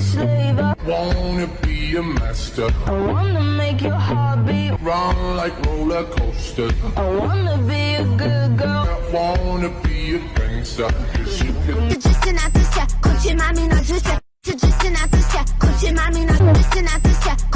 slave. I wanna be a master. I wanna make your heart beat. Run like roller coasters. I wanna be a good girl. I wanna be a gangster. Cause you can. Just not this, yeah. Coaching mommy, not just yeah. Just not this, yeah. Coaching mommy, not just not this, yeah.